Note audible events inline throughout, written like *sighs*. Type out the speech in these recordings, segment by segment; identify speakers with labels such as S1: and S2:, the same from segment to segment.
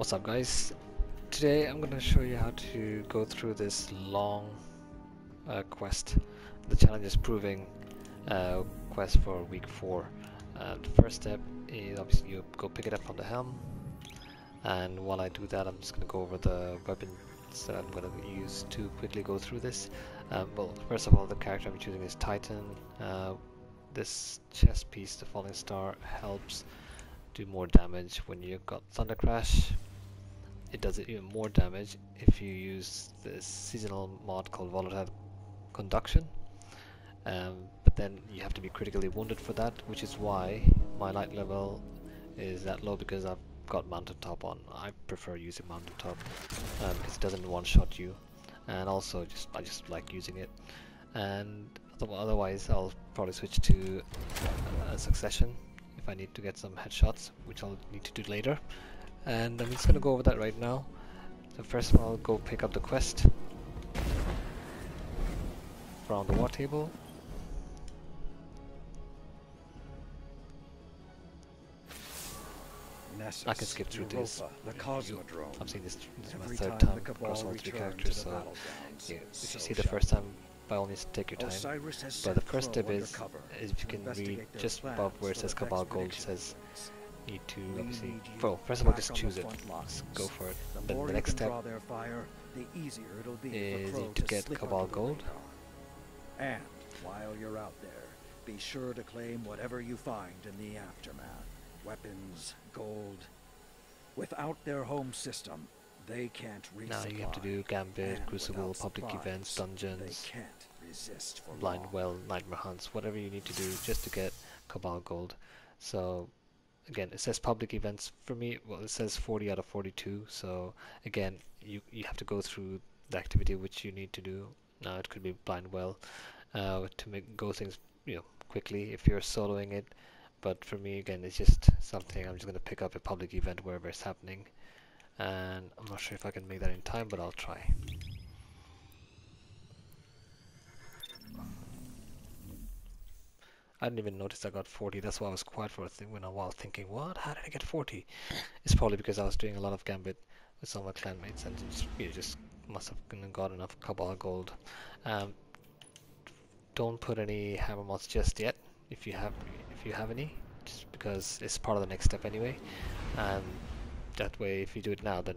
S1: What's up guys? Today I'm going to show you how to go through this long uh, quest. The Challenger's Proving uh, quest for week 4. Uh, the first step is obviously you go pick it up from the helm and while I do that I'm just going to go over the weapons that I'm going to use to quickly go through this. Um, well first of all the character I'm choosing is Titan. Uh, this chest piece, the Falling Star, helps do more damage when you've got Thunder Crash it does even more damage if you use the seasonal mod called Volatile Conduction. Um, but then you have to be critically wounded for that, which is why my light level is that low because I've got Mountain Top on. I prefer using Mountain Top um, because it doesn't one-shot you, and also just I just like using it. And otherwise, I'll probably switch to a Succession if I need to get some headshots, which I'll need to do later and I'm just gonna go over that right now. So first of all go pick up the quest from the war table.
S2: Nessus,
S1: I can skip through
S2: Europa,
S1: this.
S2: The Cosmodrome.
S1: I'm seeing this, this is my third
S2: time
S1: time across all three characters so yeah, if you see the first time by all means take your time. But the first tip is, is if you can read just above where it says Cabal Gold says need to obviously well first of all just choose it Just go for it
S2: The
S1: then the next step
S2: fire, the easier it'll be
S1: is
S2: Crow
S1: to get Cabal Gold.
S2: And while you're out there, be sure to claim whatever you find in the aftermath. Weapons, gold. Without their home system, they can't resupply.
S1: now you have to do Gambit, Crucible, public
S2: supplies,
S1: events, dungeons
S2: can't resist for
S1: blind
S2: long.
S1: well nightmare hunts whatever you need to do just to get cabal gold so again it says public events for me well it says 40 out of 42 so again you you have to go through the activity which you need to do. Now it could be blind well uh, to make go things you know quickly if you're soloing it. But for me again it's just something I'm just going to pick up a public event wherever it's happening. And I'm not sure if I can make that in time but I'll try I didn't even notice I got 40. That's why I was quiet for a, when a while, thinking, "What? How did I get 40?" It's probably because I was doing a lot of gambit with some of my clanmates, and just, you just must have got enough Cabal gold. Um, don't put any hammer mods just yet, if you have, if you have any, just because it's part of the next step anyway. And that way, if you do it now, then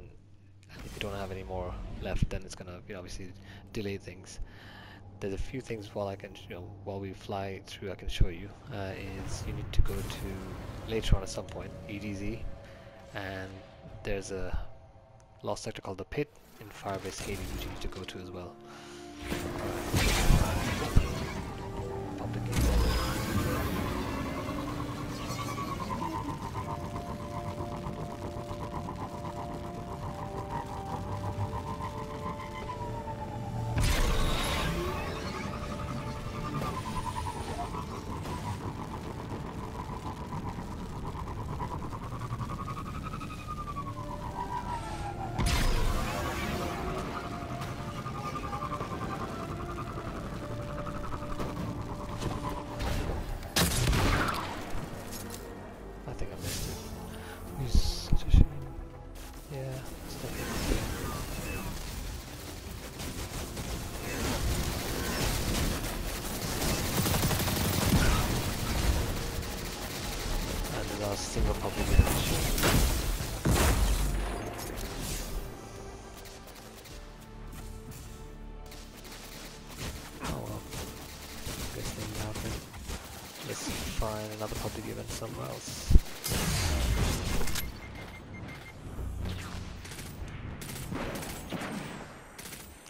S1: if you don't have any more left, then it's gonna you know, obviously delay things there's a few things while I can, you know, while we fly through, I can show you. Uh, is you need to go to later on at some point EDZ, and there's a lost sector called the Pit in Firebase Hades, which you need to go to as well. Public another public event somewhere else.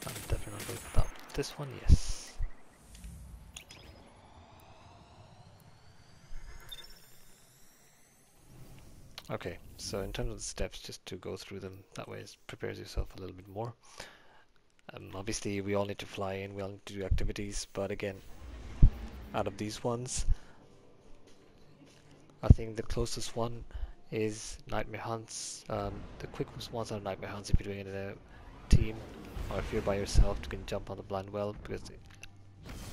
S1: I'm definitely without this one, yes. Okay, so in terms of the steps, just to go through them, that way it prepares yourself a little bit more. Um, obviously, we all need to fly in, we all need to do activities, but again, out of these ones, I think the closest one is Nightmare Hunts. Um, the quickest ones are Nightmare Hunts if you're doing it in a team, or if you're by yourself, you can jump on the blind well because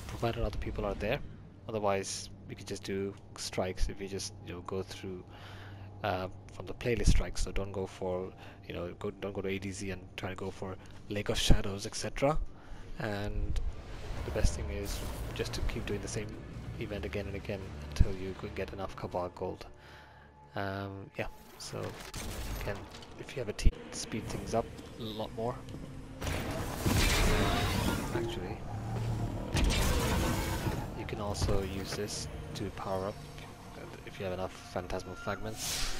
S1: provided other people are there. Otherwise, you can just do strikes if you just you know go through uh, from the playlist strikes So don't go for you know go, don't go to EDZ and try to go for Lake of Shadows, etc. And the best thing is just to keep doing the same event again and again until you get enough Cabal Gold. Um, yeah, so again, if you have a team, speed things up a lot more. Actually, you can also use this to power up if you have enough Phantasmal Fragments.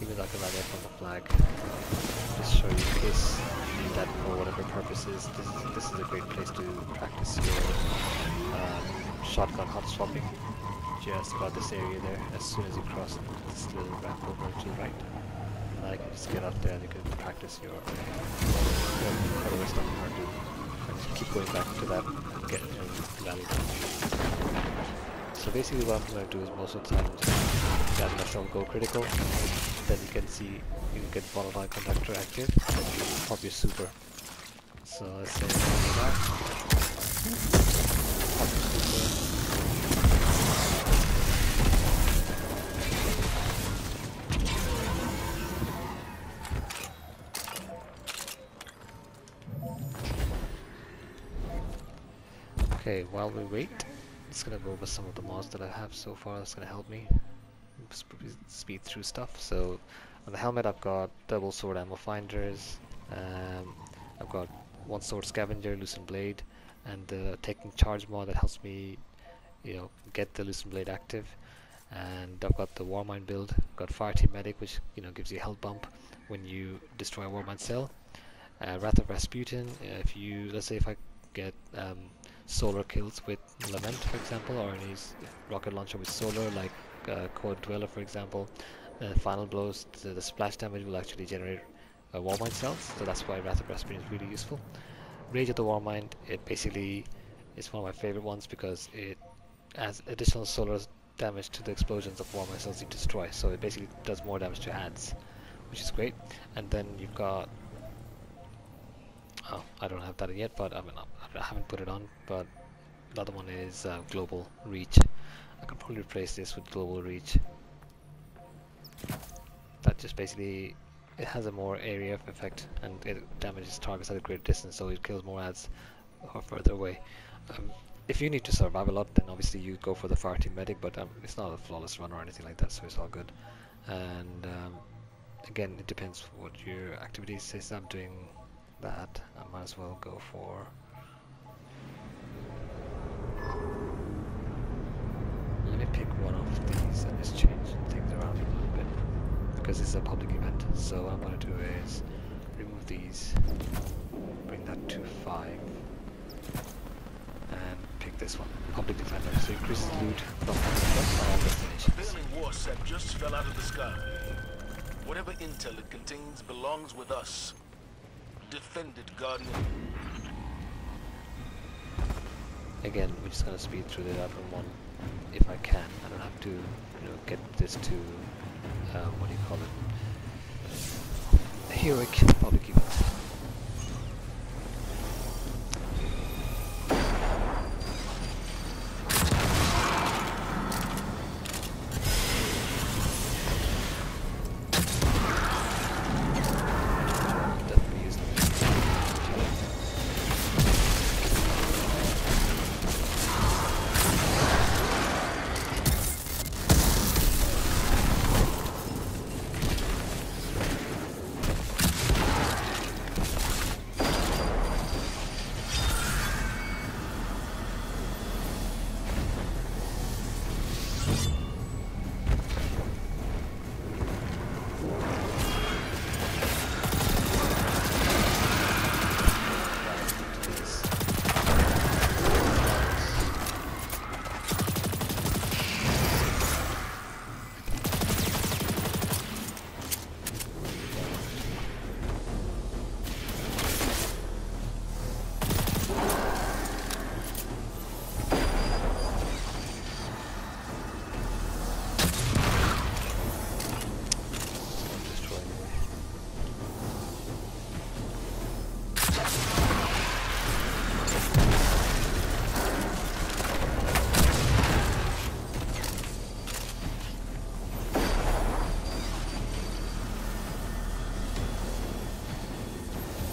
S1: Even like a right from the flag. Just show you you that for whatever purposes. This is, this is a great place to practice your um, shotgun hot swapping. Just about this area there, as soon as you cross this little ramp over to the right. And I can just get up there and you can practice your whatever stuff you to do. And keep going back to that get valley. So basically what I'm going to do is most of the time just let myself go critical, then you can see you can get volatile conductor active, and you pop your super. So let's say that. Pop your super. Okay, while we wait, just gonna go over some of the mods that I have so far that's gonna help me speed through stuff. So on the helmet I've got double sword ammo finders, um, I've got one sword scavenger, loosened blade, and the taking charge mod that helps me you know get the loosened blade active. And I've got the Warmind build, I've got Fire Team Medic which you know gives you a health bump when you destroy a Warmind cell. Uh, Wrath of Rasputin, uh, if you let's say if I get um, solar kills with Lament, for example, or any rocket launcher with solar, like uh, Code Duello, for example. Uh, final blows, the, the, splash damage will actually generate uh, Warmind cells, so that's why Wrath of Rasputin is really useful. Rage of the Warmind, it basically is one of my favorite ones because it adds additional solar damage to the explosions of Warmind cells you destroy, so it basically does more damage to ads, which is great. And then you've got Oh, I don't have that yet, but I mean, I haven't put it on. But the other one is uh, global reach. I can probably replace this with global reach. That just basically it has a more area of effect and it damages targets at a greater distance, so it kills more ads or further away. Um, if you need to survive a lot, then obviously you go for the fire team medic, but um, it's not a flawless run or anything like that, so it's all good. And um, again, it depends what your activity says. I'm doing that, I might as well go for let me pick one of these and just change things around a little bit because this is a public event. So what I'm going to do is remove these bring that to 5 and pick this one public defender. So increases loot from all destinations
S3: Failing war set just fell out of the sky. Whatever intel it contains belongs with us. Defended, Guardian.
S1: Again, we're just gonna speed through the other one if I can. I don't have to, you know, get this to, um, what do you call it? Heroic public event.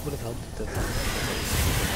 S1: Would have helped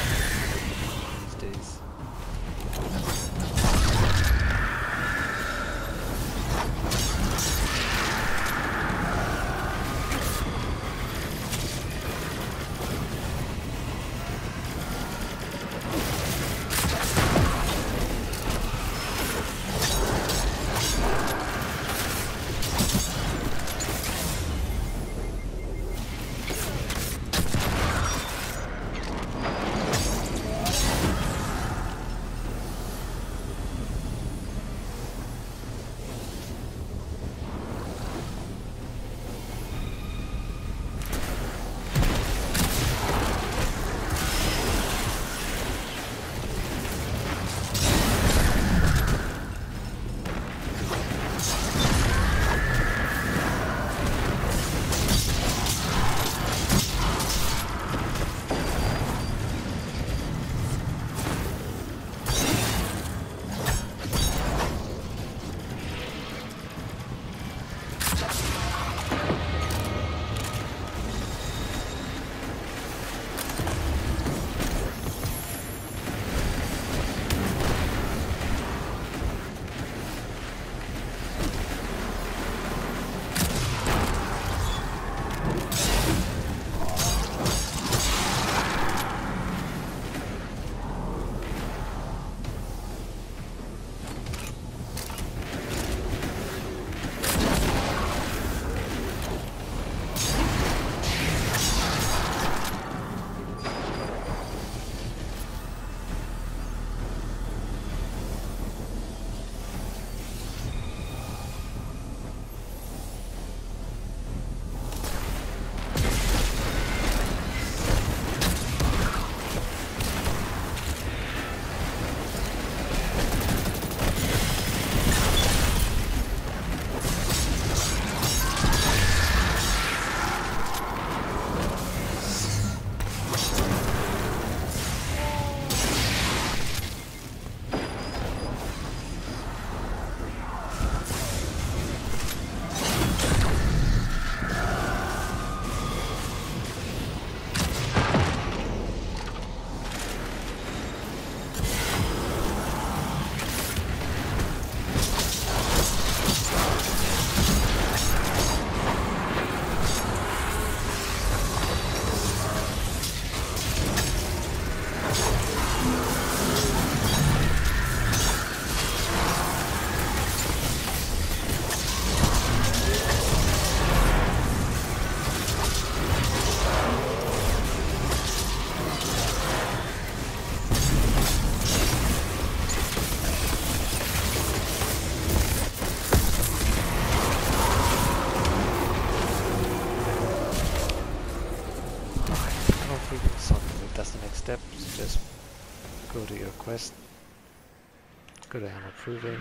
S1: go to Hammer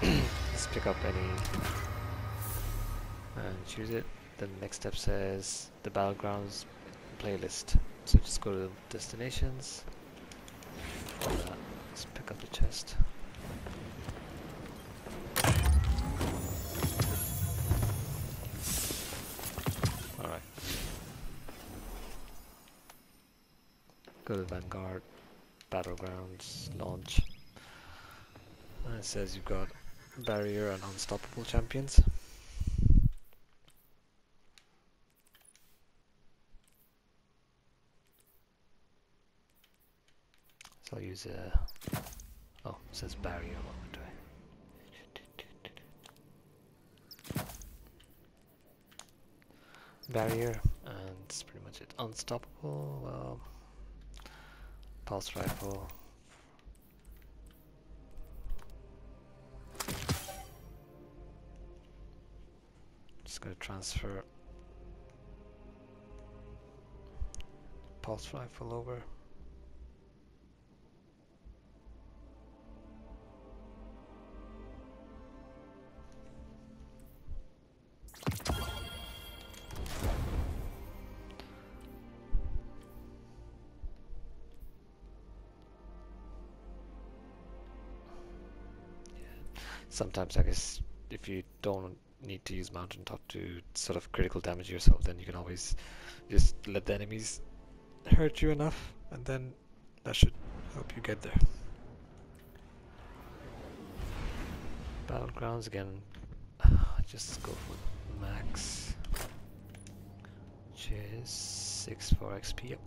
S1: Proving, just *clears throat* pick up any and choose it. Then the next step says the Battlegrounds playlist. So just go to destinations, let's pick up the chest. Alright. Go to Vanguard, Battlegrounds, launch. It says you've got Barrier and Unstoppable champions. So I'll use a. Oh, it says Barrier. What am I? Barrier, and it's pretty much it. Unstoppable, well pulse rifle. Just gonna transfer pulse rifle over. sometimes I guess if you don't need to use mountaintop to sort of critical damage yourself, then you can always just let the enemies hurt you enough, and then that should help you get there. Battlegrounds again. *sighs* just go for max, is six for XP. Yep.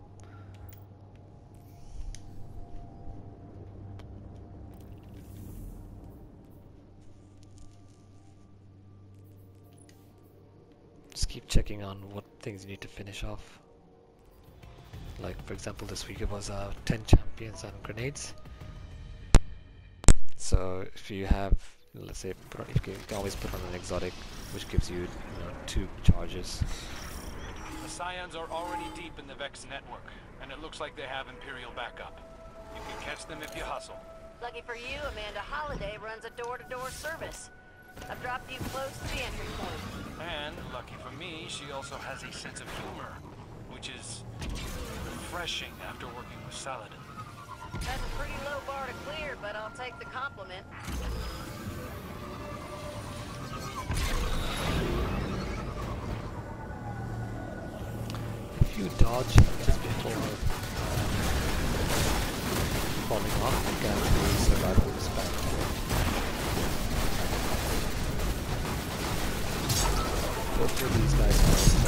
S1: Keep checking on what things you need to finish off. Like for example this week it was uh, 10 champions and grenades. So if you have, let's say, put on, you can always put on an exotic which gives you, you know, two charges.
S4: The Scions are already deep in the Vex network, and it looks like they have Imperial backup. You can catch them if you hustle.
S5: Lucky for you, Amanda Holliday runs a door-to-door -door service. I've dropped you close to the entry point.
S4: And, lucky for me, she also has a sense of humor, which is refreshing after working with Saladin.
S5: That's a pretty low bar to clear, but I'll take the compliment.
S1: If you dodge just before falling off, you can actually survive battle. These guys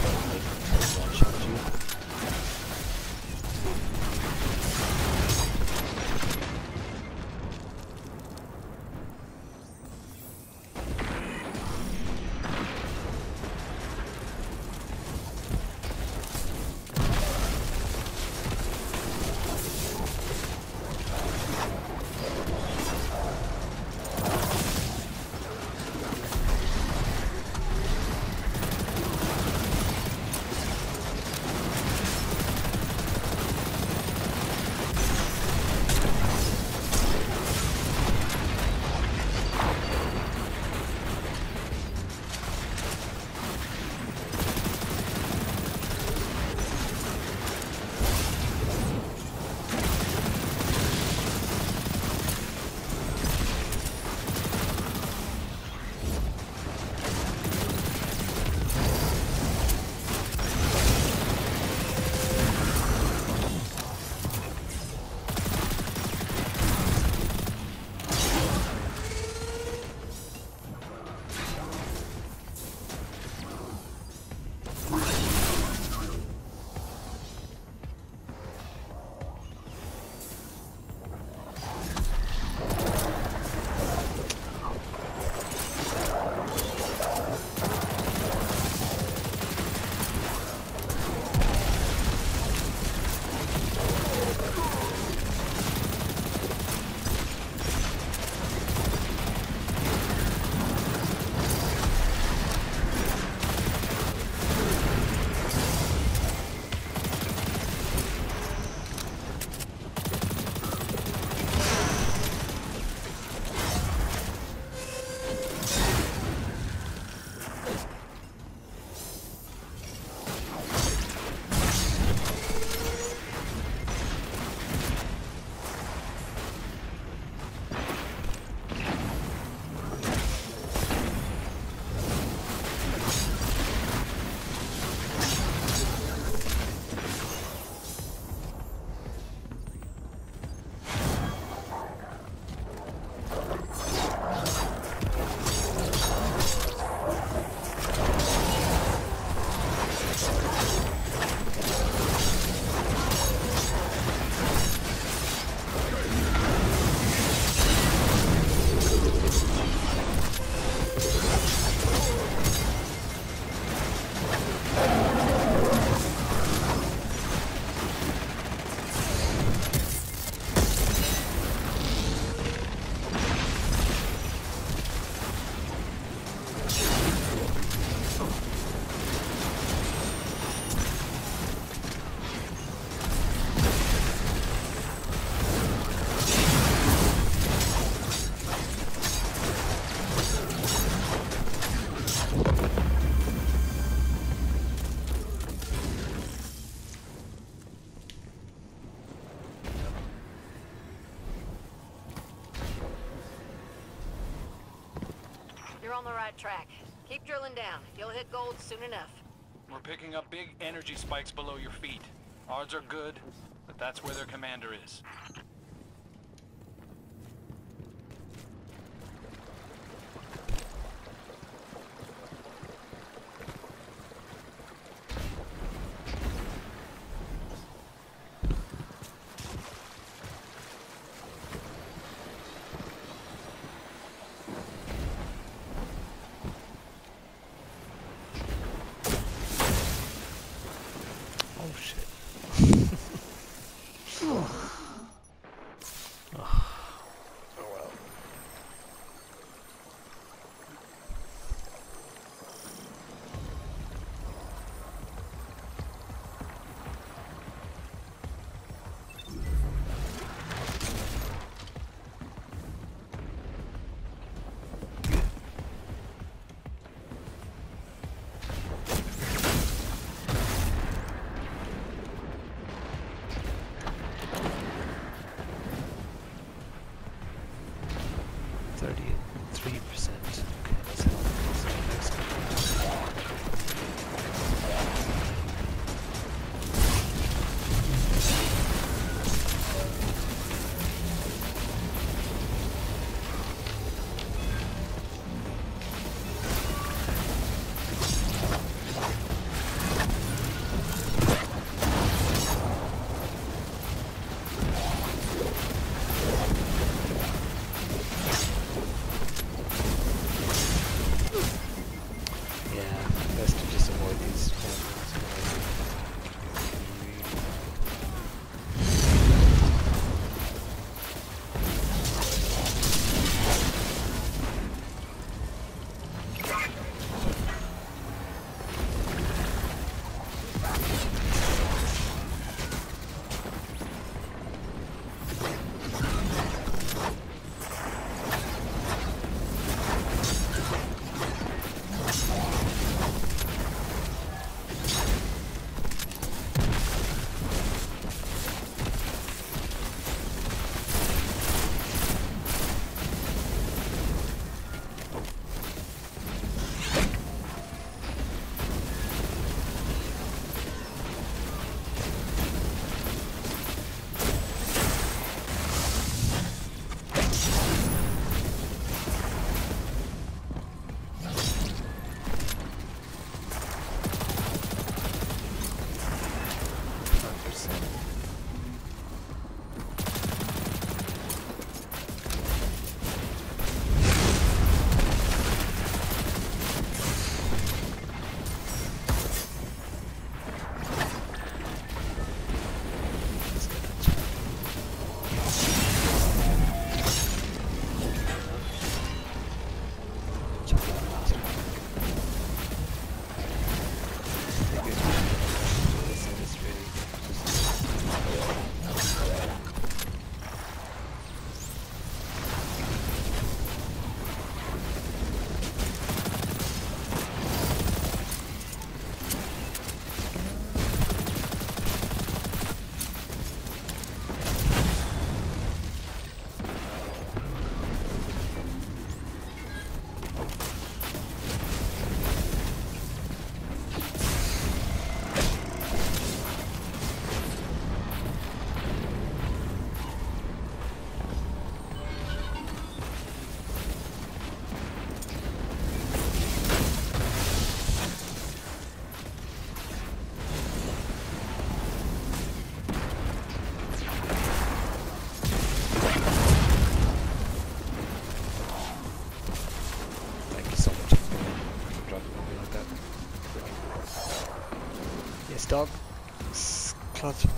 S1: that track.
S5: Keep drilling down. You'll hit gold soon enough.
S1: We're picking up big energy spikes below your feet. Odds are good, but that's where their commander is.
S6: floods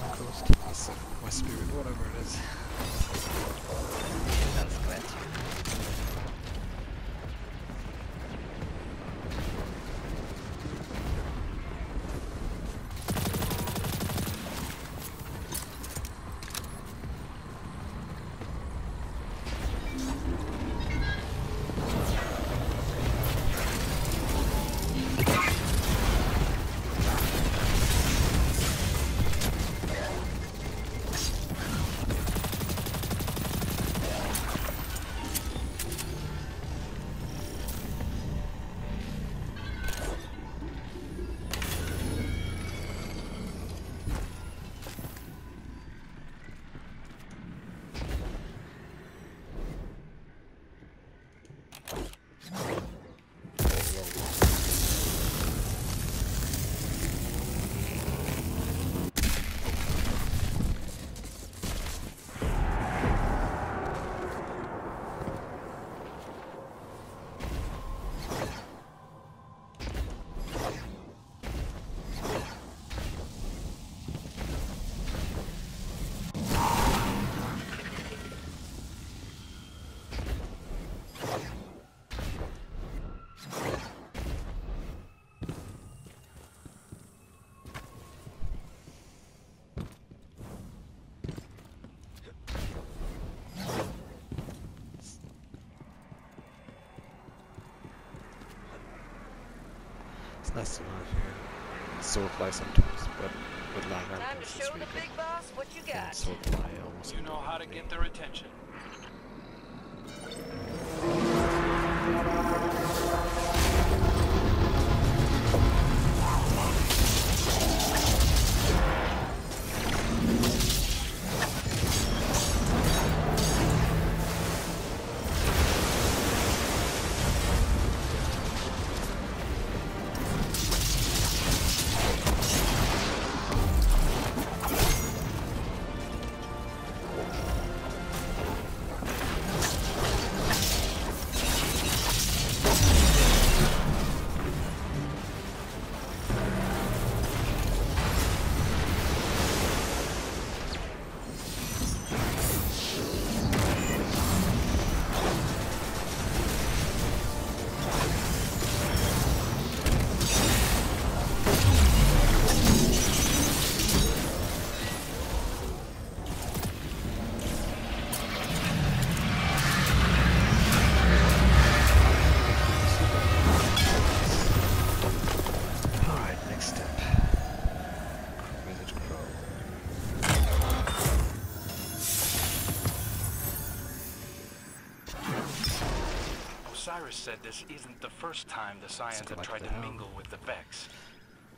S1: Nice to know if you sword fly sometimes, but with line
S5: Time to
S1: randoms it's
S5: show
S1: really
S5: the
S1: good.
S5: big boss what you got.
S1: sword fly almost
S7: You know how to get their attention. Osiris said this isn't the first time the Scions have tried to
S1: helm.
S7: mingle with the Vex.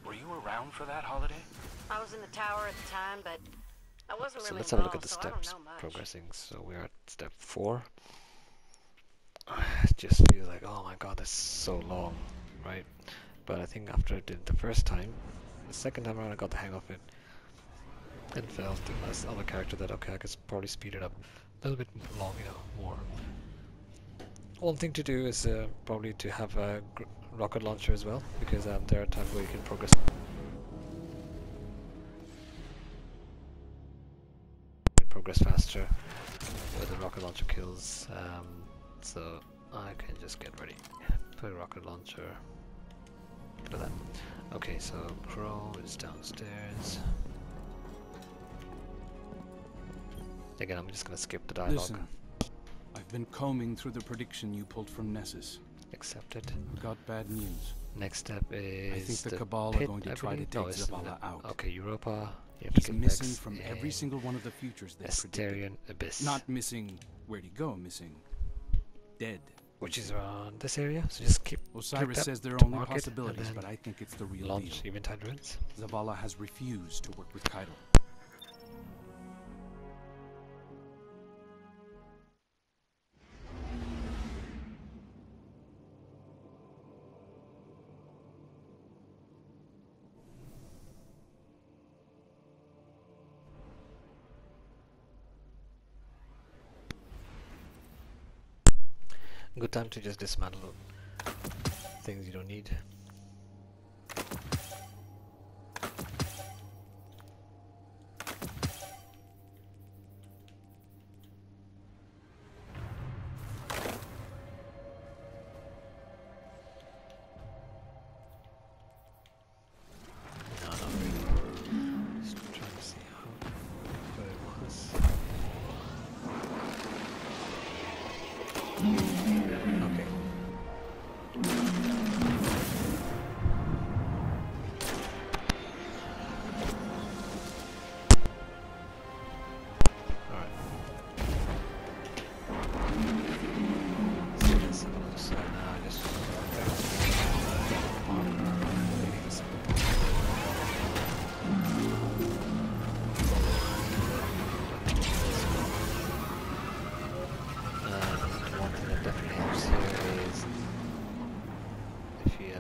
S7: Were you around for that holiday?
S5: I was in the tower at the time, but I wasn't
S1: So
S5: really
S1: let's have a look at the
S5: so
S1: steps progressing. So we're at step four. It *sighs* just feels like, oh my god, that's so long, right? But I think after I did it the first time, the second time around I got the hang of it. And felt in this other character that okay, I could probably speed it up a little bit long, you know, more. One thing to do is uh, probably to have a rocket launcher as well, because um, there are times where you can progress progress faster with the rocket launcher kills. Um, so I can just get ready. Put a rocket launcher. Do that. Okay, so Crow is downstairs. Again, I'm just gonna skip the dialogue.
S4: Listen, I've been combing through the prediction you pulled from Nessus.
S1: Accept it.
S4: I've got bad news.
S1: Next step is I think
S4: the
S1: the
S4: Cabal are going to
S1: I
S4: try to take
S1: no, it's
S4: Zavala out.
S1: Okay, Europa. You
S4: He's missing from every single one of the futures they predicted.
S1: Abyss.
S4: Not missing where'd he go, missing dead.
S1: which is around this area. So just keep
S4: Osiris says there are only possibilities, but I think it's the real
S1: launch
S4: deal.
S1: Eventide
S4: Zavala has refused to work with Kaido.
S1: Good time to just dismantle things you don't need.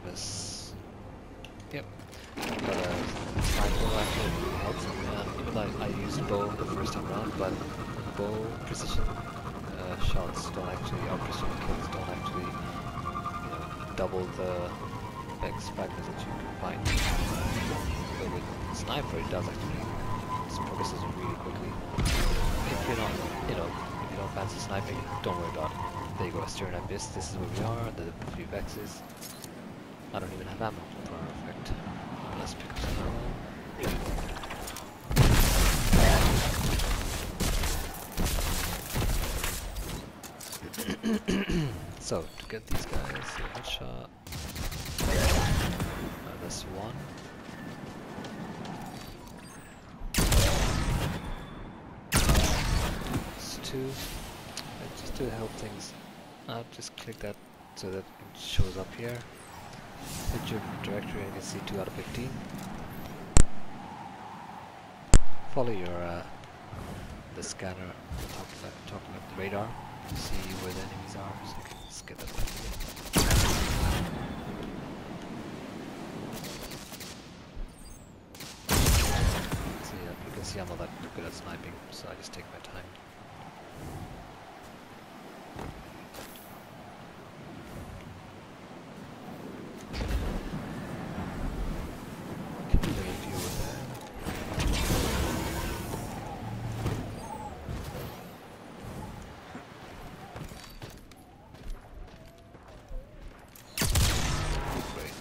S1: If you have a s yep, but a sniper rifle really helps. Um, even though I, I used bow the first time around, but bow precision uh, shots don't actually, or precision kills don't actually, you know, double the vex fragments that you can find. But with sniper, it does actually. It progresses really quickly. If you're not, you know, if you don't fancy sniping, don't worry about it. There you go, Asterion Abyss, this is where we are, the few vexes. I don't even have ammo. Perfect. Let's pick up another *clears throat* one. so, to get these guys, a headshot. Uh, Minus one. Minus two. And just to help things, I'll just click that so that it shows up here. Hit your directory you can see 2 out of 15. Follow your uh, the scanner top left, top left radar to see where the enemies are. So you can get that. See, uh, you can see I'm not that good at sniping, so I just take my time. Can you really deal with that? Great.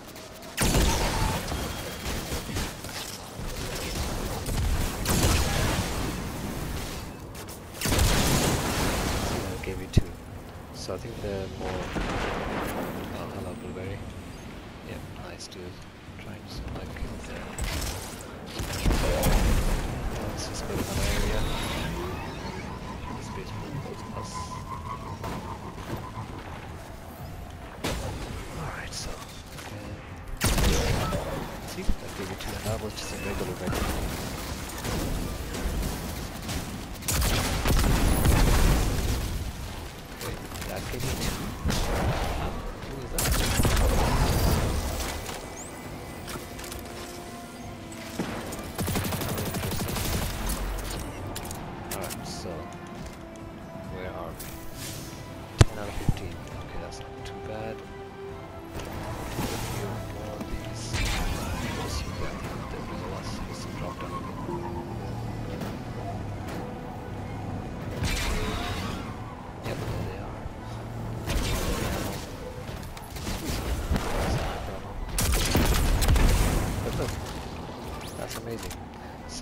S1: I gave you two. So I think they're more. Oh, hello, blueberry. Yep, nice dude.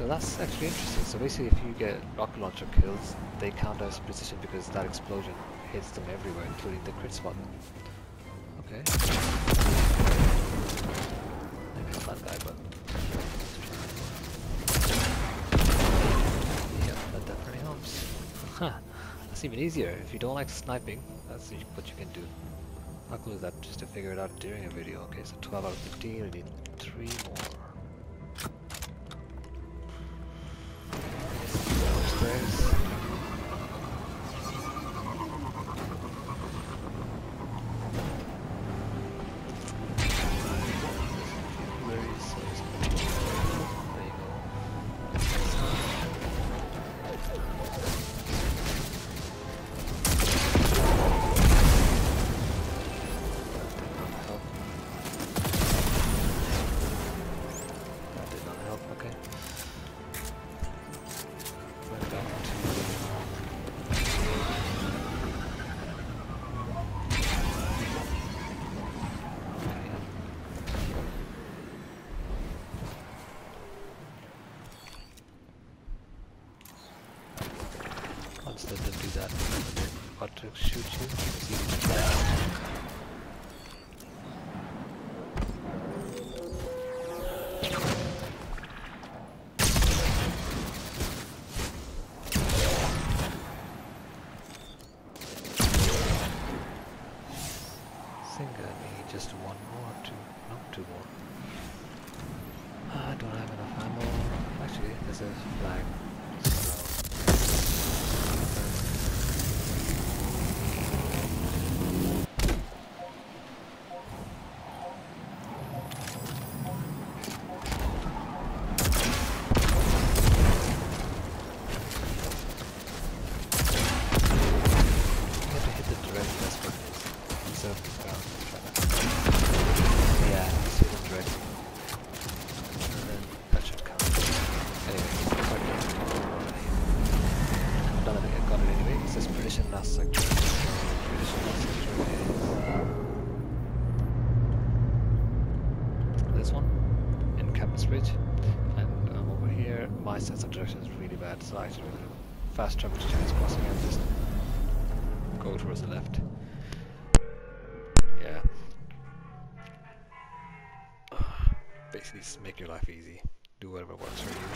S1: That's actually interesting. So basically if you get rocket launcher kills, they count as precision because that explosion hits them everywhere, including the crit spot. Okay. Maybe not that guy, but... Yeah, that definitely helps. Huh. *laughs* That's even easier. If you don't like sniping, that's what you can do. Cool is that? Just to figure it out during a video. Okay, so 12 out of 15, we need 3 more. Just make your life easy. Do whatever works for you.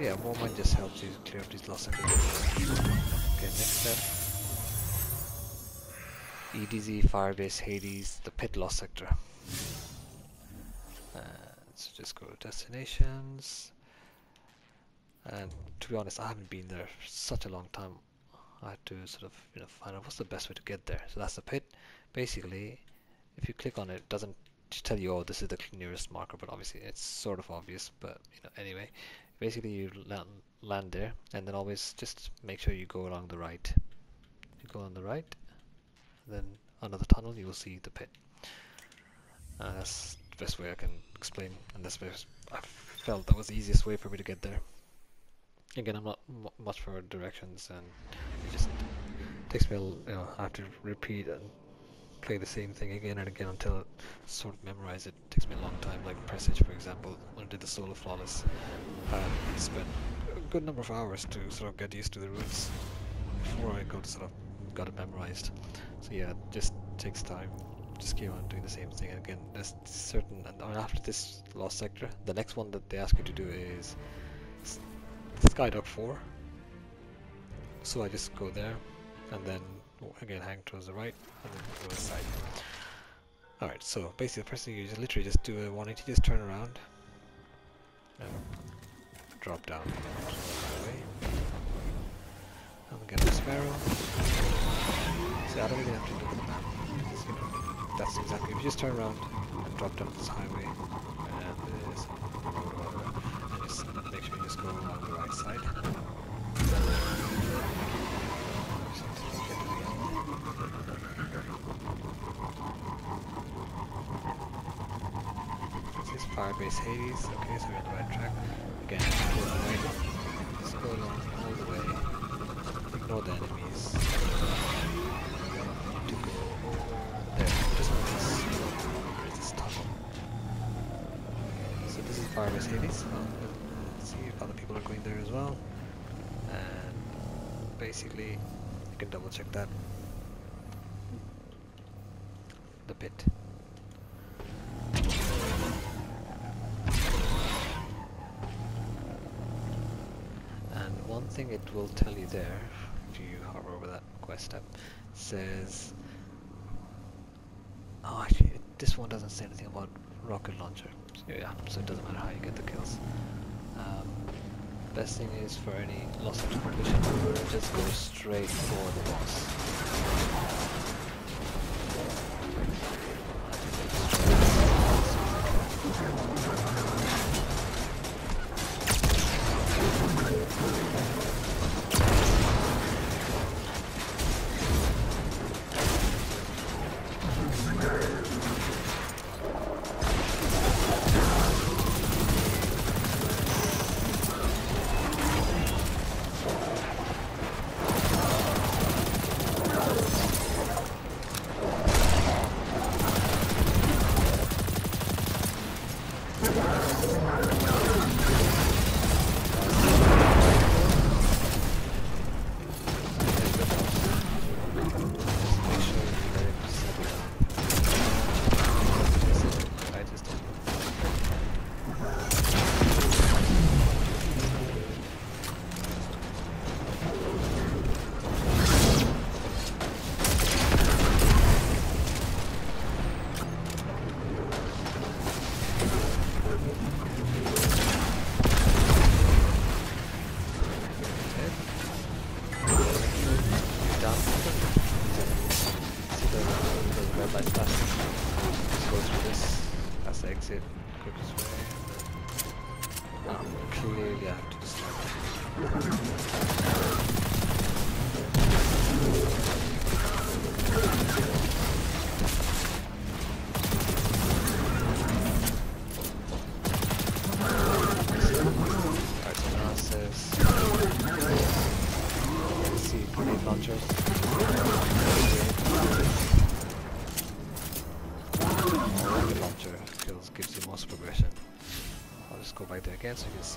S1: Yeah, Warmind just helps you clear up these lost sectors. Okay, next step. EDZ, Firebase, Hades, the pit lost sector. Uh, so just go to destinations. And to be honest, I haven't been there for such a long time. I had to sort of you know find out what's the best way to get there. So that's the pit. Basically, if you click on it, it doesn't tell you, oh, this is the nearest marker, but obviously it's sort of obvious. But you know, anyway, basically you land, there, and then always just make sure you go along the right. You go on the right, then another tunnel, you will see the pit. Uh, that's the best way I can explain, and that's where I felt that was the easiest way for me to get there. Again, I'm not much for directions, and it just takes me, a you know, I have to repeat and play the same thing again and again until I sort of memorize it. takes me a long time, like Presage, for example, when I did the solo flawless. I spent a good number of hours to sort of get used to the routes before I got sort of got it memorized. So yeah, it just takes time. Just keep on doing the same thing. Again, there's certain, and after this lost sector, the next one that they ask you to do is S- Skydock 4. So I just go there, and then Oh, again hang towards the right, and then go inside. Alright, so basically the first thing you just literally just do a 180, just turn around, and drop down highway. And get sparrow. See, I don't even have to that's exactly, if you just turn around and drop down this highway, and and just make sure you just go along the right side. Is Hades. Okay, so we're on the right track. Again, go the way. Go along all the way. Ignore the enemies. To go there. Just this? So this is Firebase Hades. Well, let's see if other people are going there as well. And basically, you can double check that. The pit. One thing it will tell you there, if you hover over that quest tab, says. Oh, actually, this one doesn't say anything about rocket launcher. So, yeah, so it doesn't matter how you get the kills. Um, best thing is for any loss of vision, just go straight for the boss.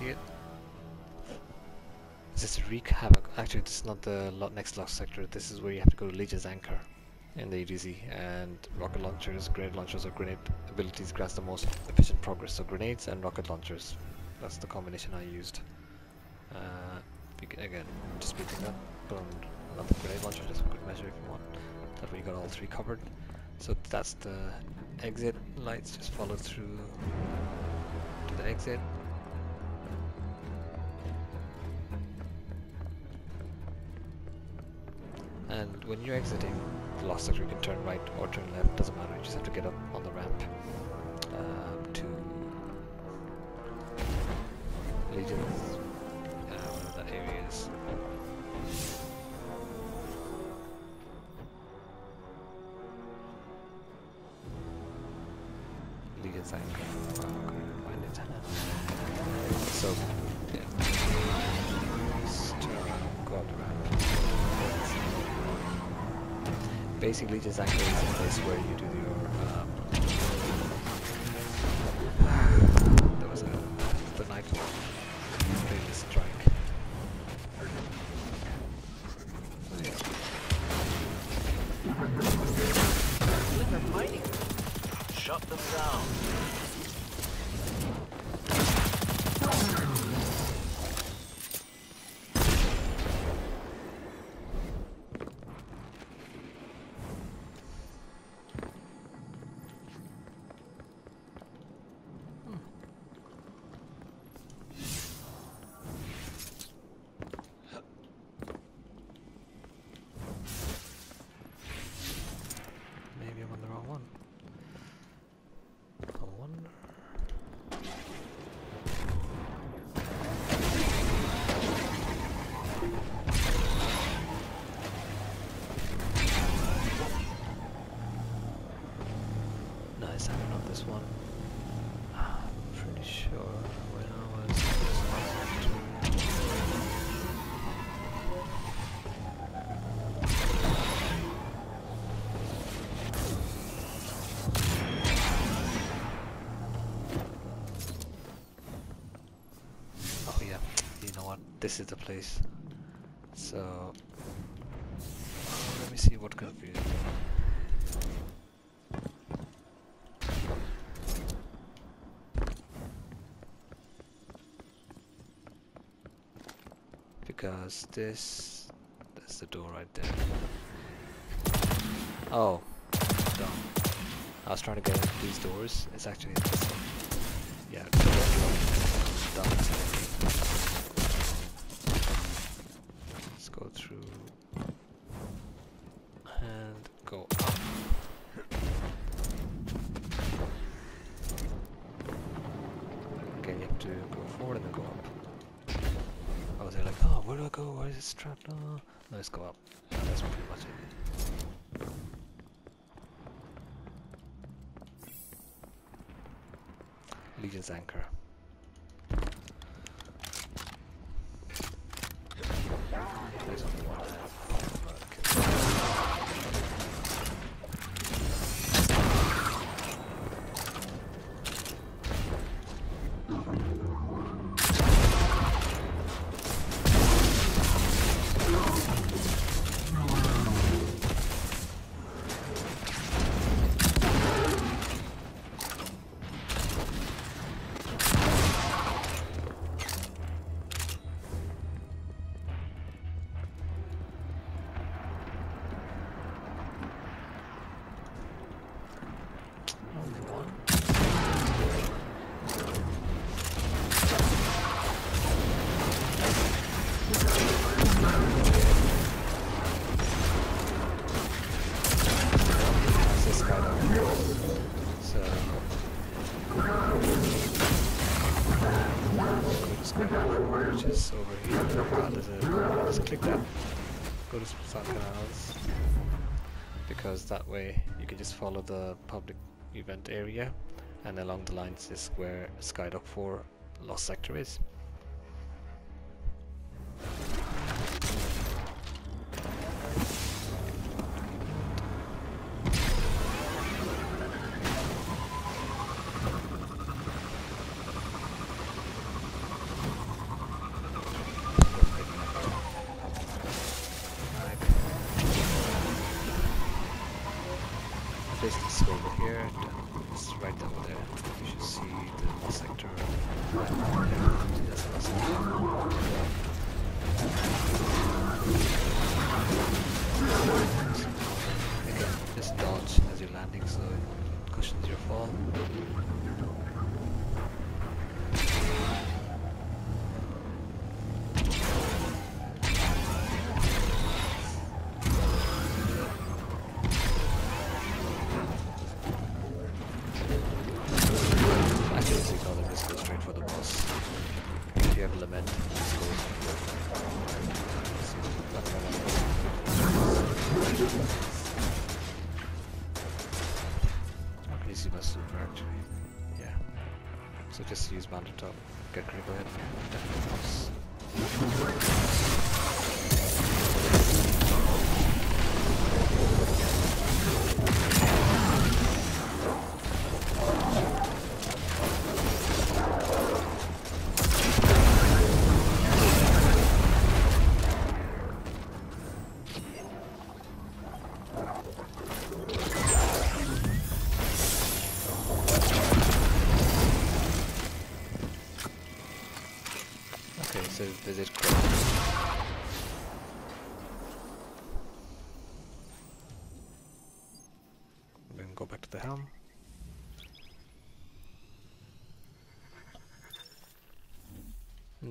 S1: See it. This is wreak havoc. Actually, this is not the lo next lost sector. This is where you have to go to Legion's Anchor in the EDZ. And rocket launchers, grenade launchers, or grenade abilities grants the most efficient progress. So grenades and rocket launchers. That's the combination I used. Uh, again, just beating up, put on another grenade launcher just for good measure if you want. That way you got all three covered. So that's the exit lights, just follow through to the exit. And when you're exiting the lost sector, you can turn right or turn left, doesn't matter, you just have to get up on the ramp um, to Legion's, uh, whatever that area is. Legion's Anchor. Oh. So, Basically, just is a place where you do This is the place. So let me see what confused. because this that's the door right there. Oh, dumb. I was trying to get these doors. It's actually this one. Yeah, dumb. Let's go through and go up. Okay, you have to go forward and then go up. Oh, they're like, oh, where do I go? Where is this trap? No, no, let's go up. That's pretty much it. Legion's Anchor. Forward, which is over here. There's a, uh, just click that. Go to South Canals because that way you can just follow the public event area and along the lines is where Skydock 4 Lost Sector is. Use my super actually. Yeah. So just use Mountaintop, get grip ahead, definitely boss.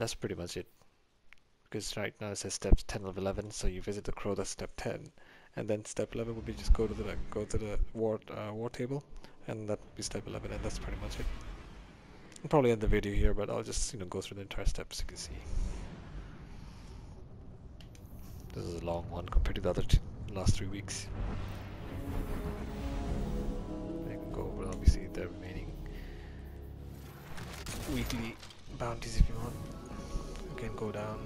S1: That's pretty much it. Because right now it says steps 10 of 11, so you visit the crow, that's step 10. And then step 11 would be just go to the go to the war uh, war table, and that would be step 11, and that's pretty much it. I'll probably end the video here, but I'll just you know go through the entire steps. You can see this is a long one compared to the other last three weeks. I can go over obviously the remaining weekly bounties if you want. You can go down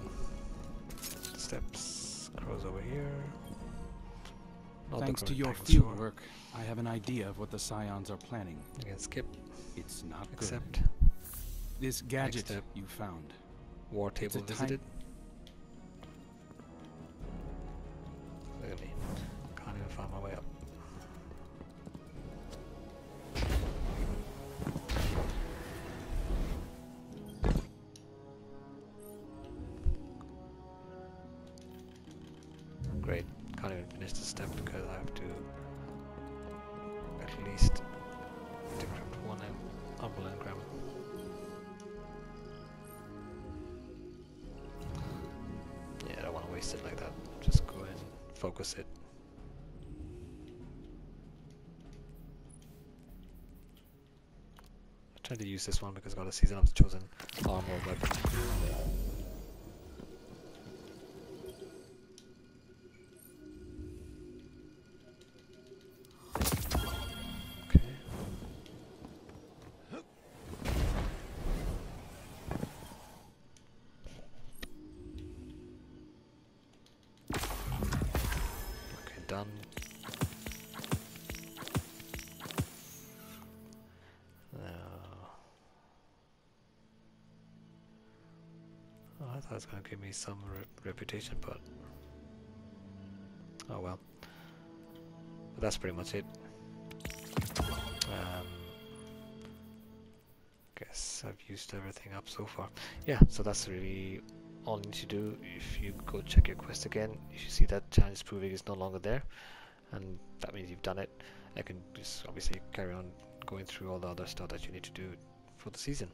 S1: steps, crows over here. Not
S4: Thanks to your
S1: title store.
S4: fieldwork, I have an idea of what the Scions are planning.
S1: You can skip,
S4: It's not
S1: accept,
S4: good. This gadget you found.
S1: war
S4: It's a
S1: table
S4: time-
S1: visited. Finish the step because I have to at least decrypt one umbral engram. Yeah, I don't want to waste it like that. Just go ahead and focus it. I tried to use this one because I got a season of the chosen armor weapon. Me some re reputation, but. Oh well. But that's pretty much it. Um, guess I've used everything up so far. Yeah, so that's really all you need to do. If you go check your quest again, you should see that challenge proving is no longer there, and that means you've done it. I can just obviously carry on going through all the other stuff that you need to do for the season.